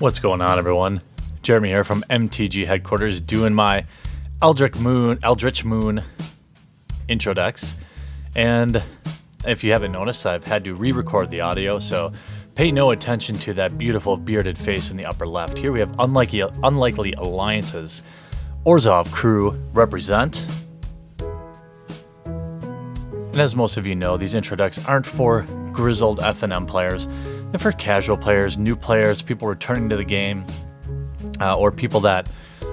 What's going on, everyone? Jeremy here from MTG headquarters, doing my Eldritch Moon, Eldritch Moon intro decks. And if you haven't noticed, I've had to re-record the audio, so pay no attention to that beautiful bearded face in the upper left. Here we have unlikely, unlikely alliances. Orzhov crew represent. And as most of you know, these intro decks aren't for grizzled FNM players. They're for casual players, new players, people returning to the game, uh, or people that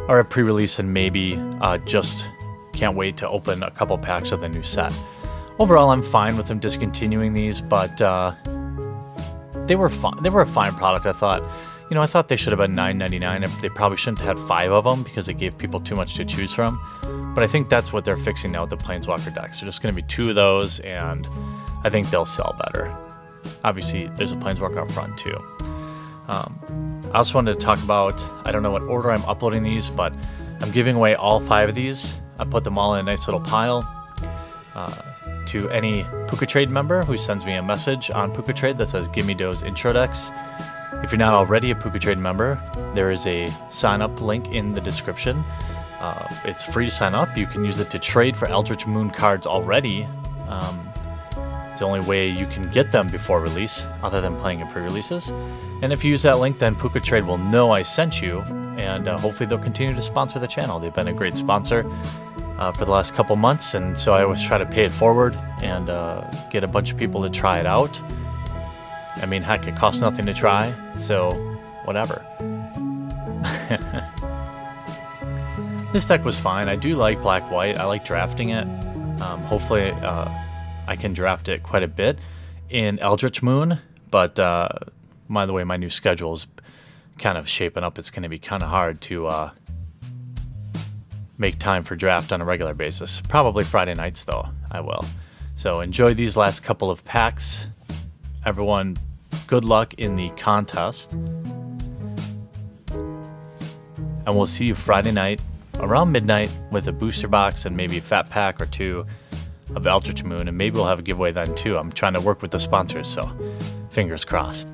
are at pre-release and maybe uh, just can't wait to open a couple packs of the new set. Overall, I'm fine with them discontinuing these, but uh, they were fine. They were a fine product. I thought, you know, I thought they should have been $9.99. They probably shouldn't have had five of them because it gave people too much to choose from. But I think that's what they're fixing now with the Planeswalker decks. They're just going to be two of those, and I think they'll sell better. Obviously, there's a Planeswalker up front too. Um, I also wanted to talk about, I don't know what order I'm uploading these, but I'm giving away all five of these. I put them all in a nice little pile. Uh, to any PucaTrade member who sends me a message on PucaTrade that says, give me those intro decks. If you're not already a PucaTrade member, there is a sign up link in the description. Uh, it's free to sign up. You can use it to trade for Eldritch Moon cards already. Um, the only way you can get them before release, other than playing in pre-releases. And if you use that link, then PucaTrade will know I sent you, and uh, hopefully they'll continue to sponsor the channel. They've been a great sponsor uh, for the last couple months, and so I always try to pay it forward and uh, get a bunch of people to try it out. I mean, heck, it costs nothing to try, so whatever. this deck was fine. I do like black-white. I like drafting it. Um, hopefully, uh, I can draft it quite a bit in Eldritch Moon, but uh, by the way, my new schedule is kind of shaping up. It's going to be kind of hard to uh, make time for draft on a regular basis. Probably Friday nights, though, I will. So enjoy these last couple of packs. Everyone, good luck in the contest. And we'll see you Friday night around midnight with a booster box and maybe a fat pack or two of Eldritch Moon, and maybe we'll have a giveaway then too. I'm trying to work with the sponsors, so fingers crossed.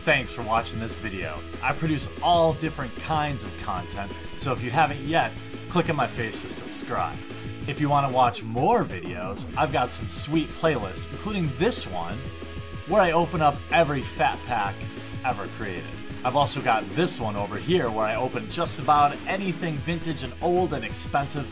Thanks for watching this video. I produce all different kinds of content, so if you haven't yet, click on my face to subscribe. If you want to watch more videos, I've got some sweet playlists, including this one, where I open up every fat pack ever created. I've also got this one over here where I open just about anything vintage and old and expensive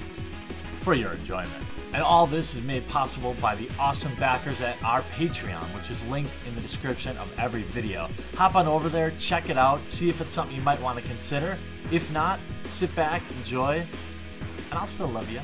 for your enjoyment. And all this is made possible by the awesome backers at our Patreon, which is linked in the description of every video. Hop on over there, check it out, see if it's something you might want to consider. If not, sit back, enjoy, and I'll still love you.